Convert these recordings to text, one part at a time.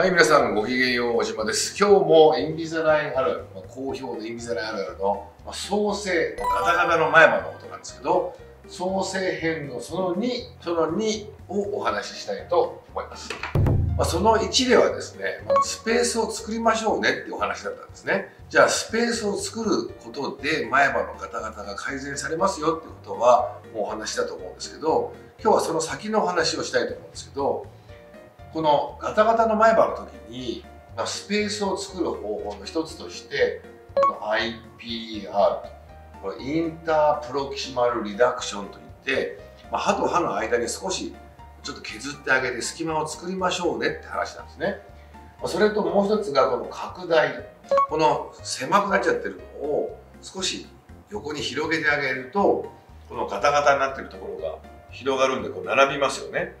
はい、皆さんごきげんよう、小島です。今日もインビザラインあるある、まあ、好評のインビザラインあるあるの、まあ、創生、ガタガタの前歯のことなんですけど、創生編のその2、その2をお話ししたいと思います。まあ、その1ではですね、まあ、スペースを作りましょうねっていうお話だったんですね。じゃあ、スペースを作ることで前歯のガタガタが改善されますよっていうことはもうお話だと思うんですけど、今日はその先のお話をしたいと思うんですけど、このガタガタの前歯の時に、まあ、スペースを作る方法の一つとしてこの IPR これインタープロキシマルリダクションといって、まあ、歯と歯の間に少しちょっと削ってあげて隙間を作りましょうねって話なんですね。まあ、それともう一つがこの拡大この狭くなっちゃってるのを少し横に広げてあげるとこのガタガタになってるところが広がるんでこう並びますよね。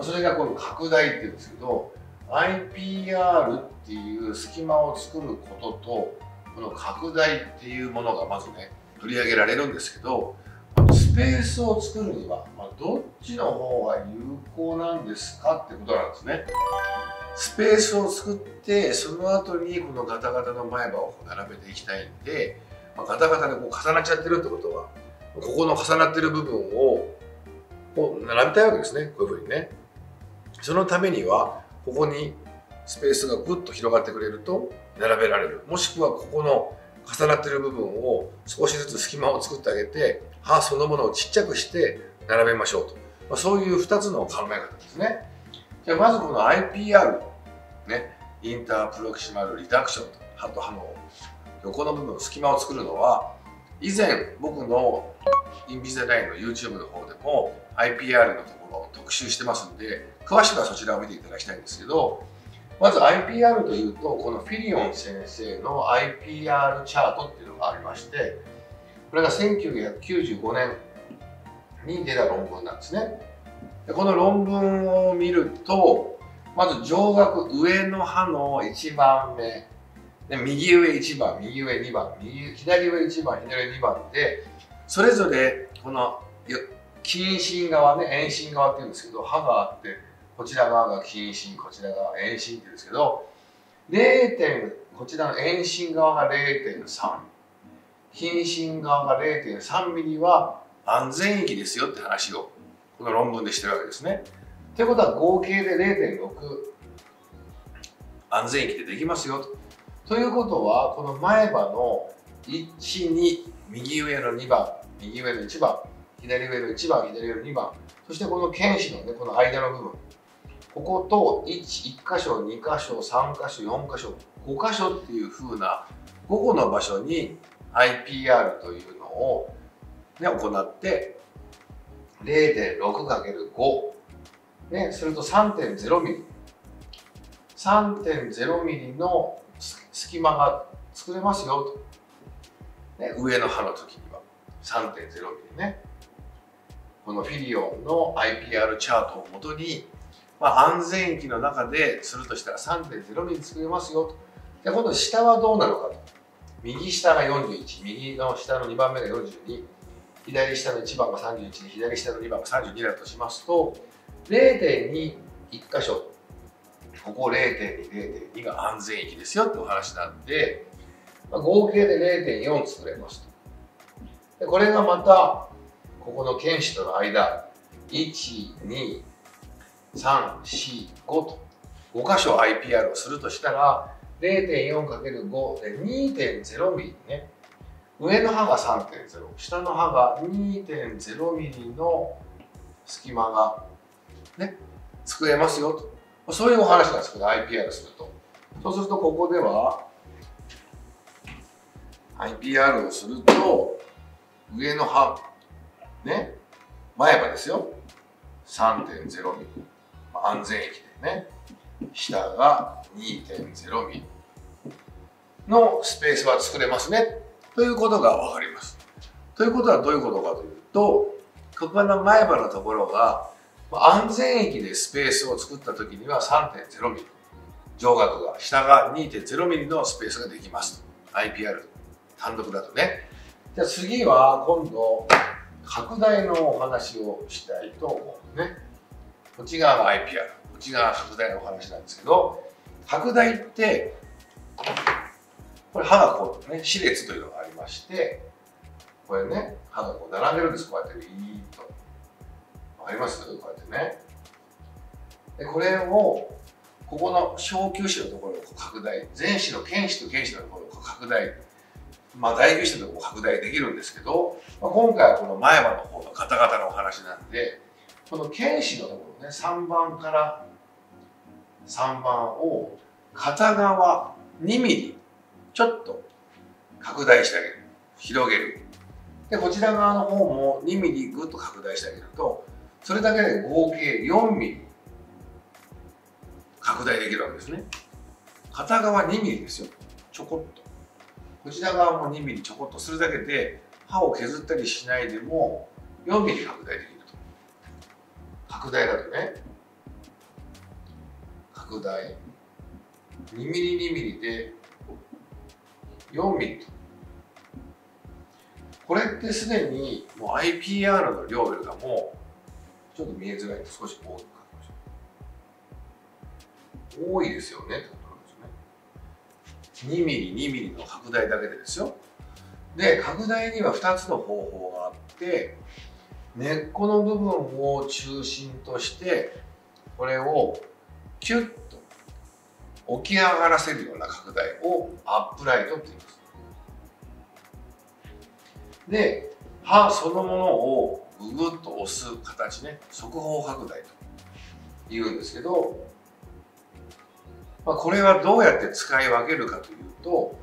それがこの拡大っていうんですけど IPR っていう隙間を作ることとこの拡大っていうものがまずね取り上げられるんですけどスペースを作るには、まあ、どっちの方が有効なんですかってことなんですね。スペースを作ってその後にこのガタガタの前歯を並べていきたいんで、まあ、ガタガタでこう重なっちゃってるってことはここの重なってる部分をこう並べたいわけですねこういうふうにね。そのためにはここにスペースがぐっと広がってくれると並べられる。もしくはここの重なってる部分を少しずつ隙間を作ってあげて歯そのものをちっちゃくして並べましょうと、まあ、そういう2つの考え方ですね。じゃあまずこの IPR ねインタープロキシマルリダクションと歯と歯の横の部分隙間を作るのは以前僕のインビザラインの YouTube の方でも IPR のところ特集してますんで詳しくはそちらを見ていただきたいんですけどまず IPR というとこのフィリオン先生の IPR チャートっていうのがありましてこれが1995年に出た論文なんですね。でこの論文を見るとまず上顎上の歯の1番目で右上1番右上2番右左上1番左上2番でそれぞれこの近親側ね遠心側っていうんですけど歯があってこちら側が近親こちら側遠心っていうんですけど0点こちらの遠心側が0.3近親側が0.3ミリは安全域ですよって話をこの論文でしてるわけですね。ということは合計で0.6安全域でできますよと。ということはこの前歯の12右上の2番右上の1番左上の1番左上の2番。そしてこの剣士のねこの間の部分。ここと 1, 1箇所2箇所3箇所4箇所5箇所っていう風な5個の場所に IPR というのを、ね、行って 0.6×5 ね、すると3.0ミリ。3.0ミリの隙間が作れますよと、ね、上の歯の時には。3.0ミリね。このフィリオンの IPR チャートをもとに、まあ、安全域の中でするとしたら3.0ミリ作れますよと。で今度下はどうなのかと。右下が41右の下の2番目が42左下の1番が31で左下の2番が32だとしますと0.21箇所。ここ0.2、0.2が安全域ですよってお話なんで、まあ、合計で0.4作れますと。でこれがまた、ここの剣士との間、1、2、3、4、5と、5箇所 IPR をするとしたら、0.4×5 で2.0ミリね。上の歯が3.0、下の歯が2.0ミリの隙間がね、作れますよと。そういうお話なんですけど、IPR すると。そうすると、ここでは、IPR をすると、上の歯、ね、前歯ですよ。3.0ミリ。安全域でね。下が2.0ミリのスペースは作れますね。ということがわかります。ということはどういうことかというと、ここの前歯のところが安全域でスペースを作った時には3.0ミリ上顎が下が2.0ミリのスペースができます IPR 単独だとねじゃあ次は今度拡大のお話をしたいと思うね。こっち側が IPR こっち側が拡大のお話なんですけど拡大ってこれ歯がこうね歯列というのがありましてこれね歯がこう並んでるんです。こうやってビーッと。わかります？こうやってね。でこれをここの小球歯のところを拡大前歯の剣歯と剣歯のところを拡大まあ大球歯のところ拡大できるんですけど、まあ、今回はこの前歯の方のガタガタのお話なんでこの剣歯のところね3番から3番を片側2ミリちょっと拡大してあげる広げる。でこちら側の方も2ミリぐっと拡大してあげるとそれだけで合計4ミリ拡大できるわけですね。片側2ミリですよ。ちょこっと。こちら側も2ミリちょこっとするだけで歯を削ったりしないでも4ミリ拡大できると。拡大だとね。拡大。2ミリ2ミリで4ミリと。これってすでにもう IPR の量よりかもちょっと見えづらいと少し多く書きましょう多いですよねってことなんですね2ミリ2ミリの拡大だけでですよで拡大には2つの方法があって根っこの部分を中心としてこれをキュッと起き上がらせるような拡大をアップライトって言います。で歯そのものをぐぐっと押す形ね速報拡大と言うんですけど、まあ、これはどうやって使い分けるかというと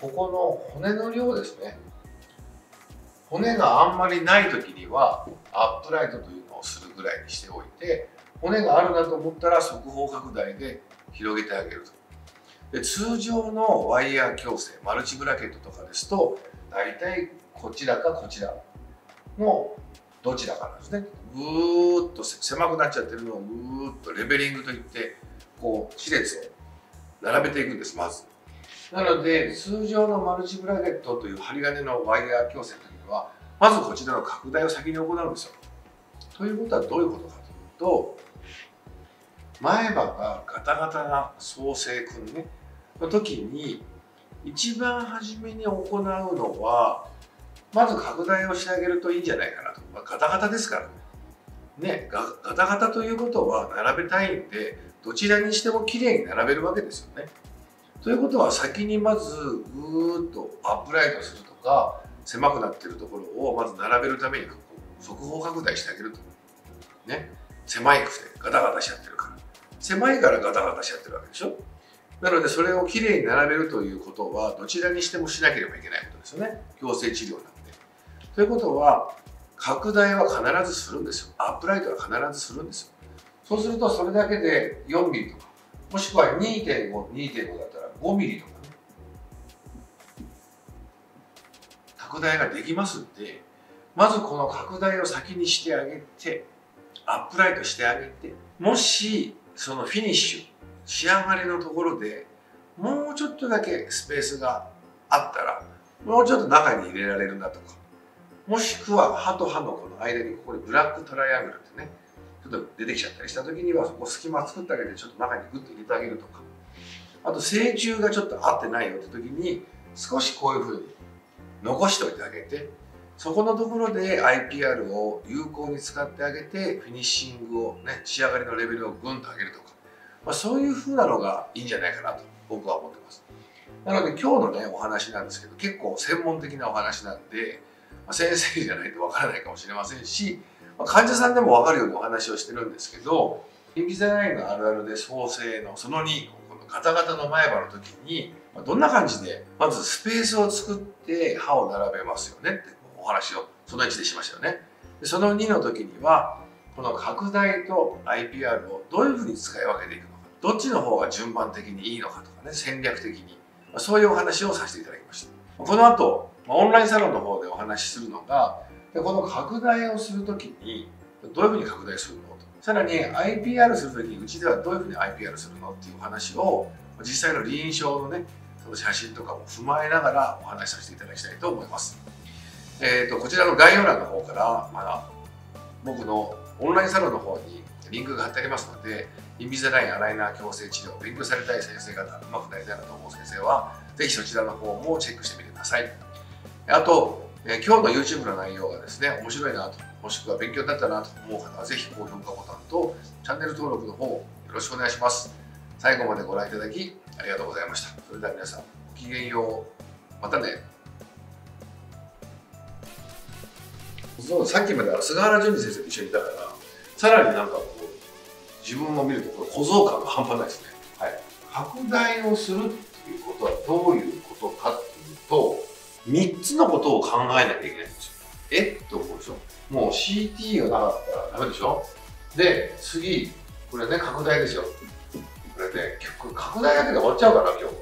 ここの骨の量ですね。骨があんまりない時にはアップライトというのをするぐらいにしておいて骨があるなと思ったら速報拡大で広げてあげると。で通常のワイヤー矯正マルチブラケットとかですと大体こちらかこちらのどちらかなんですね。ぐーっと狭くなっちゃってるのをぐーっとレベリングといってこう歯列を並べていくんですまず。なので通常のマルチブラケットという針金のワイヤー矯正の時にはまずこちらの拡大を先に行うんですよ。ということはどういうことかというと前歯がガタガタな創生くんねの時に一番初めに行うのはまず拡大をしてあげるといいんじゃないかなと、まあ、ガタガタですからね。ガタガタということは並べたいんでどちらにしてもきれいに並べるわけですよね。ということは先にまずぐーっとアップライトするとか狭くなってるところをまず並べるために速報拡大してあげると。ね。狭いくてガタガタしちゃってるから。狭いからガタガタしちゃってるわけでしょ。なのでそれをきれいに並べるということはどちらにしてもしなければいけないことですよね。矯正治療なんで。ということは拡大は必ずするんですよ。アップライトは必ずするんですよ。そうするとそれだけで4ミリとかもしくは2.52.5だったら5ミリとかね。拡大ができますんでまずこの拡大を先にしてあげてアップライトしてあげてもしそのフィニッシュ仕上がりのところでもうちょっとだけスペースがあったらもうちょっと中に入れられるなとかもしくは歯と歯のこの間にここにブラックトライアングルってねと出てきちゃったりした時にはそこ隙間作ってあげてちょっと中にグッと入れてあげるとか。あと成虫がちょっと合ってないよって時に少しこういうふうに残しておいてあげてそこのところで IPR を有効に使ってあげてフィニッシングをね仕上がりのレベルをぐんと上げるとか、まあ、そういうふうなのがいいんじゃないかなと僕は思ってます。なので今日のねお話なんですけど結構専門的なお話なんでま先生じゃないとわからないかもしれませんし患者さんでも分かるようにお話をしてるんですけどインビザラインのあるあるで創生のその2このガタガタの前歯の時にどんな感じでまずスペースを作って歯を並べますよねってお話をその1でしましたよね。でその2の時にはこの拡大と IPR をどういうふうに使い分けていくのかどっちの方が順番的にいいのかとかね戦略的にそういうお話をさせていただきました。この後オンラインサロンの方でお話しするのがでこの拡大をするときにどういうふうに拡大するのとさらに IPR するときにうちではどういうふうに IPR するのっていう話を実際の臨床のねその写真とかも踏まえながらお話しさせていただきたいと思います。えーと、こちらの概要欄の方からまだ僕のオンラインサロンの方にリンクが貼ってありますのでインビザラインアライナー矯正治療を勉強されたい先生方、うまくなりたいなと思う先生は、ぜひそちらの方もチェックしてみてください。あと、えー、今日の YouTube の内容がですね、面白いなと、もしくは勉強になったなと思う方は、ぜひ高評価ボタンとチャンネル登録の方よろしくお願いします。最後までご覧いただきありがとうございました。それでは皆さん、ごきげんよう。またね。そうさっきまで菅原淳二先生と一緒にいたから、さらになんかこう、自分を見るとこの小僧感が半端ないですね。はい。拡大をするっていうことはどういうことか、3つのことを考えなきゃいけないんですよ。え？って思うでしょもう CT がなかったらダメでしょで、次、これね、拡大ですよ。これね、結局拡大だけで終わっちゃうから、今日。